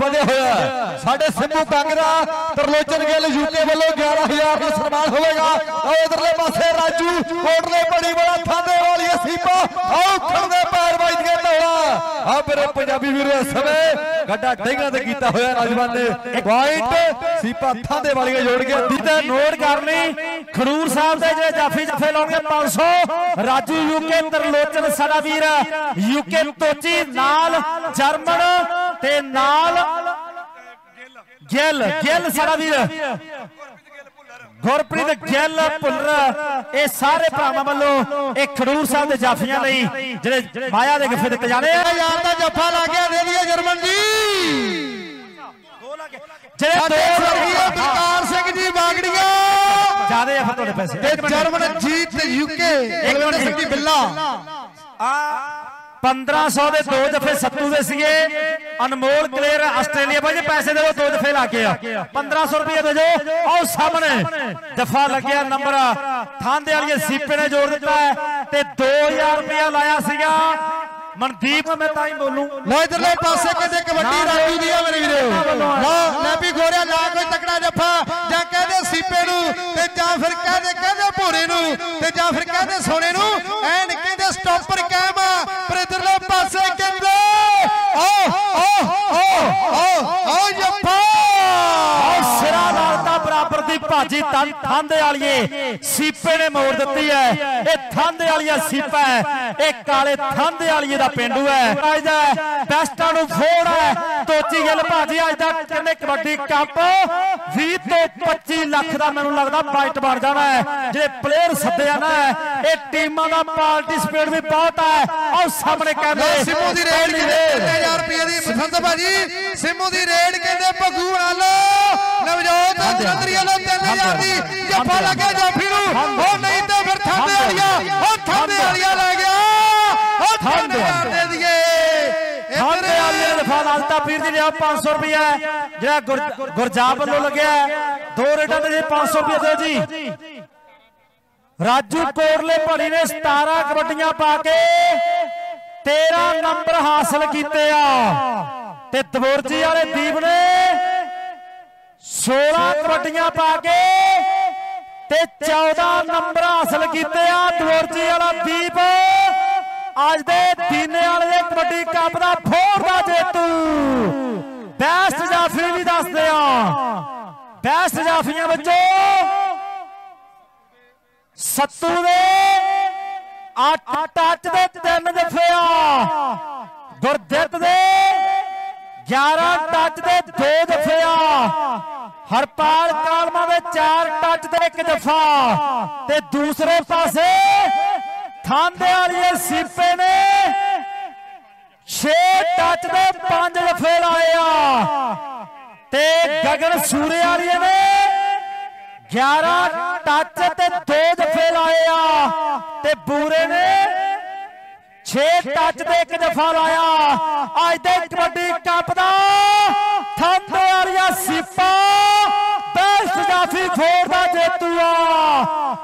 ਵਧਿਆ ਹੋਇਆ ਸਾਡੇ ਸਿੰਮੂ ਕਾਂਗਰਾ ਤਰਲੋਚਨ ਗਿੱਲ ਯੂਕੇ ਵੱਲੋਂ 11000 ਦਾ ਸਨਮਾਨ ਹੋਵੇਗਾ। ਆਓ ਇਧਰਲੇ ਪਾਸੇ ਰਾਜੂ ਕੋਟਲੇ ਬੜੀ ਬੜਾ ਥਾਂਦੇ ਵਾਲੀ ਸੀਪਾ ਆਓ ਖੜਦੇ ਪੈਰ ਵੱਜਦੇ। ਧੌਲਾ ਆ ਮੇਰੇ ਪੰਜਾਬੀ ਵੀਰੋ, ਇਸ ਸਮੇਂ ਗੱਡਾ ਡੇਗਾ ਤੇ ਕੀਤਾ ਹੋਇਆ ਨੌਜਵਾਨ ਨੇ। ਪੁਆਇੰਟ ਸੀਪਾ ਥਾਂਦੇ ਵਾਲੀਆਂ ਜੋੜ ਕੇ ਦੀ ਨੋਟ ਕਰਨੀ। ਖਡੂਰ ਸਾਹਿਬ ਦੇ ਜਿਹੜੇ ਜਾਫੀ ਜਫੇ ਲਾਉਣਗੇ 500 ਰਾਜੂ ਯੂਕੇ ਤਰਲੋਚਨ ਸਾਡਾ ਵੀਰ ਯੂਕੇ ਤੋਚੀ ਨਾਲ ਜਰਮਨ ਤੇ ਨਾਲ ਗਿੱਲ। ਗਿੱਲ ਸਾਡਾ ਵੀਰ ਗੁਰਪ੍ਰੀਤ ਗਿੱਲ ਭੁੱਲਰ ਇਹ ਸਾਰੇ ਭਰਾਵਾਂ ਵੱਲੋਂ ਇਹ ਖਡੂਰ ਸਾਹਿਬ ਦੇ ਜਾਫੀਆਂ ਲਈ ਜਿਹੜੇ ਮਾਇਆ ਦੇ ਗਿਫੇ ਦਿੱਤੇ ਜਾਣੇ ਆ ਯਾਰ ਦਾ ਜੱਫਾ ਲਾ ਕੇ ਦੇ ਦਈਏ ਜਰਮਨ ਜੀ। ਜਿਹੜੇ ਦੋ ਬਲਕਾਰ ਸਿੰਘ ਜੀ ਬਾਗੜੀਆਂ। ਜਿਆਦੇ ਆ ਫਿਰ ਤੁਹਾਡੇ ਪੈਸੇ। ਤੇ ਜਰਮਨ ਜੀਤ ਯੂਕੇ ਬਲਵਿੰਦਰ ਸਿੰਘ ਜੀ ਬਿੱਲਾ। 1500 ਦੇ ਦੋ ਜਫੇ ਸੱਤੂ ਦੇ ਸੀਗੇ। ਅਨਮੋਲ ਕਲੇਰ ਆਸਟ੍ਰੇਲੀਆ ਭਾਜੀ ਪੈਸੇ ਦੇ ਦੋ ਜਫੇ ਲੱਗੇ ਆ। 1500 ਰੁਪਏ ਦੇ ਜੋ ਆਓ ਸਾਹਮਣੇ। ਜਫਾ ਲੱਗਿਆ ਨੰਬਰ। ਥਾਂਦੇ ਵਾਲੀ ਸੀਪੇ ਨੇ ਜੋੜ ਦਿੱਤਾ ਤੇ 2000 ਰੁਪਏ ਲਾਇਆ ਸੀਗਾ। ਮਨਦੀਪ ਮੈਂ ਤਾਂ ਹੀ ਬੋਲੂ। ਲੋ ਇਧਰਲੇ ਪਾਸੇ ਕਹਿੰਦੇ ਕਬੱਡੀ ਰਾਜੂ ਦੀ ਆ ਮੇਰੇ ਵੀਰੋ। ਲੋ ਲੈ ਵੀ ਗੋਰਿਆ ਲਾ ਕੋਈ ਤਕੜਾ ਜੱਫਾ। ਜਾਂ ਕਹਿੰਦੇ ਸੀਪੇ ਨੂੰ ਤੇ ਜਾਂ ਫਿਰ ਕਹਿੰਦੇ ਕਹਿੰਦੇ ਭੋਰੇ ਨੂੰ ਤੇ ਜਾਂ ਫਿਰ ਕਹਿੰਦੇ ਸੋਨੇ ਨੂੰ। ਭਾਜੀ ਥਾਂਦੇ ਵਾਲੀਏ ਸੀਪੇ ਨੇ ਮੋੜ ਦਿੱਤੀ ਹੈ। ਇਹ ਥਾਂਦੇ ਵਾਲੀਆ ਸੀਪਾ ਹੈ। ਇਹ ਕਾਲੇ ਥਾਂਦੇ ਵਾਲੀਏ ਦਾ ਪਿੰਡੂ ਹੈ। ਅੱਜ ਦਾ ਬੈਸਟਾਂ ਨੂੰ ਫੋੜ ਹੈ। ਤੋਚੀ ਗਿੱਲ ਭਾਜੀ ਅੱਜ ਦਾ ਕਹਿੰਦੇ ਕਬੱਡੀ ਕੱਪ? 20 ਤੋਂ 25 ਲੱਖ ਦਾ ਮੈਨੂੰ ਲੱਗਦਾ ਬਾਈਟ ਬਣ ਜਾਣਾ ਹੈ। ਜਿਹੜੇ ਪਲੇਅਰ ਸੱਦਿਆ ਨਾ ਇਹ ਟੀਮਾਂ ਦਾ ਪਾਰਟਿਸਪੇਟ ਵੀ ਬਹੁਤ ਹੈ। ਆਓ ਸਾਹਮਣੇ ਕਹਿੰਦੇ ਸਿੰਮੂ ਦੀ ਰੇਡ ਕਹਿੰਦੇ 3000 ਰੁਪਏ ਦੀ ਬਸੰਤ ਭਾਜੀ? ਸਿੰਮੂ ਦੀ ਰੇਡ ਕਹਿੰਦੇ ਭੱਗੂ ਵਾਲੋ। ਨਵਜੋਤ ਚੰਦਰੀ ਵਾਲੋ 3000 ਦੀ ਜੱਫਾ ਲੱਗਿਆ ਜਾਫੀ ਨੂੰ। ਉਹ ਨਹੀਂ ਤਾਂ ਫਿਰ ਥਾਂਦੇ ਵਾਲੀਆ ਉਹ ਥਾਂਦੇ ਵਾਲੀਆ ਲੈ ਗਿਆ। ਉਹ ਥਾਂਦੇ ਵਾਲੀਆ ਦੇ ਦਈਏ ਖਾਂਦੇ ਵਾਲੇ ਨੇ ਦਫਾ ਲਾਲਤਾ ਪੀਰ ਦੀ ਲਿਆ 500 ਰੁਪਇਆ ਜਿਹੜਾ ਗੁਰ- ਗੁਰਜਾਬ ਵੱਲੋਂ ਲੱਗਿਆ। ਦੋ ਰੇਟਾਂ ਜੇ 500 ਰੁਪਏ ਦਿਓ ਜੀ। ਰਾਜੂ ਕੋਰਲੇ ਭੜੀ ਨੇ 17 ਕਬੱਡੀਆਂ ਪਾ ਕੇ 13 ਨੰਬਰ ਹਾਸਲ ਕੀਤੇ ਆ। ਤੇ ਦਬੋਰਜੀ ਵਾਲੇ ਦੀਪ ਨੇ 16 ਕਬੱਡੀਆਂ ਪਾ ਕੇ ਤੇ 14 ਨੰਬਰ ਹਾਸਲ ਕੀਤੇ ਆ ਦਬੋਰਜੀ ਵਾਲਾ ਦੀਪ। ਅੱਜ ਦੇ ਦੀਨੇ ਵਾਲੇ ਦੇ ਕਬੱਡੀ ਕੱਪ ਦਾ ਫੋਰ ਦਾ ਜੇਤੂ। ਬੈਸਟ ਜਾਫੀ ਵੀ ਦੱਸਦੇ ਆ। ਬੈਸਟ ਜਾਫੀਆਂ ਵਿੱਚੋਂ ਸੱਤੂ ਦੇ 8 ਟੱਚ ਦੇ 3 ਜਫੇ ਆ। ਗੁਰਦਿੱਤ ਦੇ 11 ਟੱਚ ਦੇ 2 ਜਫੇ ਆ। ਹਰਪਾਲ ਕਾਲਮਾ ਦੇ ਚਾਰ ਟੱਚ ਤੇ ਇੱਕ ਜਫਾ ਤੇ ਦੂਸਰੇ ਪਾਸੇ ਥਾਂਦੇ ਵਾਲੀਏ ਸੀਪੇ ਨੇ 6 ਟੱਚ ਦੇ 5 ਜਫੇ ਲਾਏ ਆ ਤੇ ਗਗਨ ਸੂਰੇ ਵਾਲੀਏ ਨੇ 11 ਟੱਚ ਤੇ 2 ਜਫੇ ਲਾਏ ਆ ਤੇ ਬੂਰੇ ਨੇ 6 ਟੱਚ ਤੇ ਇੱਕ ਜਫਾ ਲਾਇਆ। ਅੱਜ ਦੇ ਕਬੱਡੀ ਕੱਪ ਦਾ ਸੀਪਾ ਬੈਸਟ ਫੋਰ ਦਾ ਜੇਤੂ ਆ